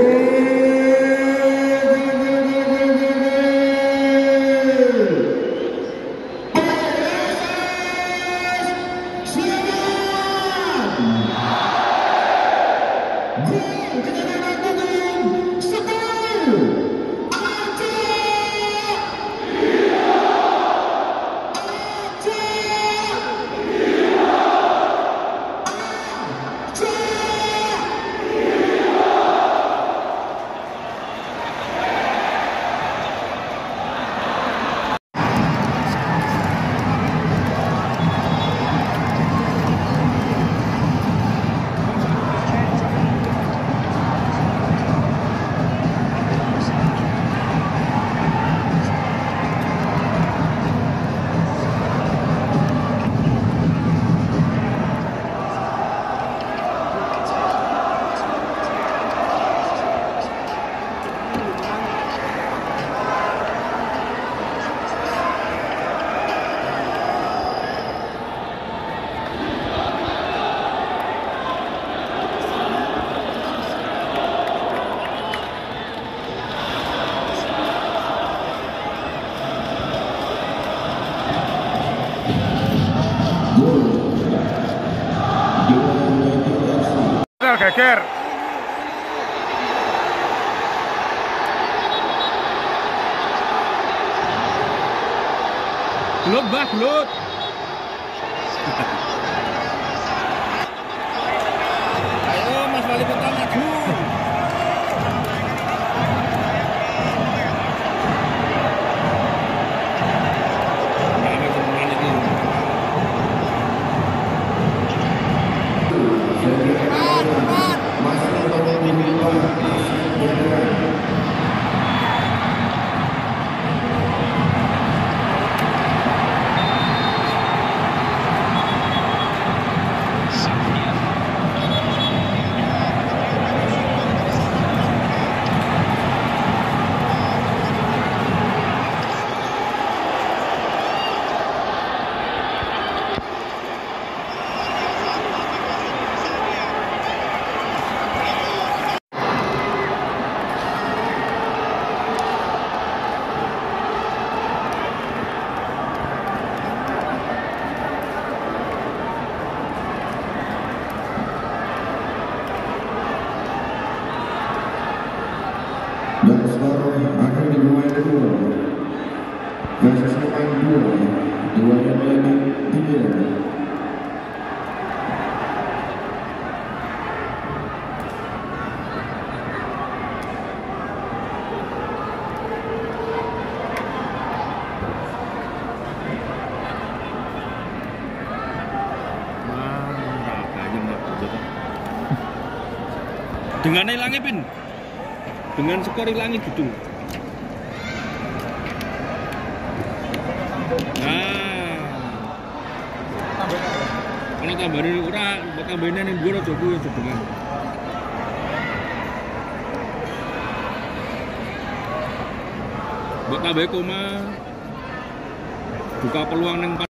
Amen. que quer. Look back, look. Akan Versus pemain dua Dua lagi tiga Bojo. Dengan hilangnya pin dengan skor hilangi gitu nah. Kalau tambahin ora tambahin yang gue aja gue dengan. Buat tambah koma. Buka peluang neng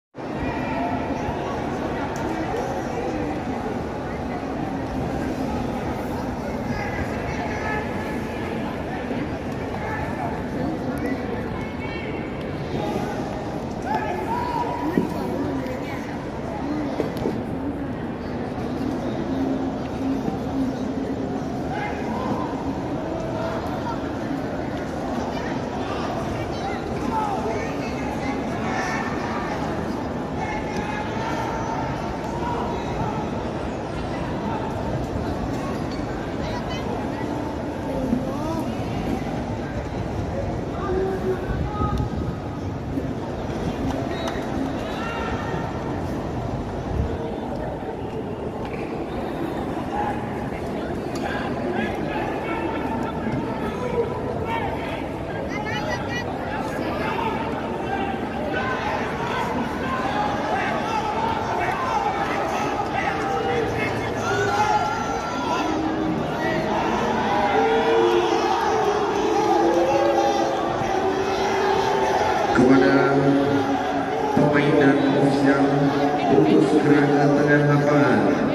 ofisial Untuk segera ke tengah lapangan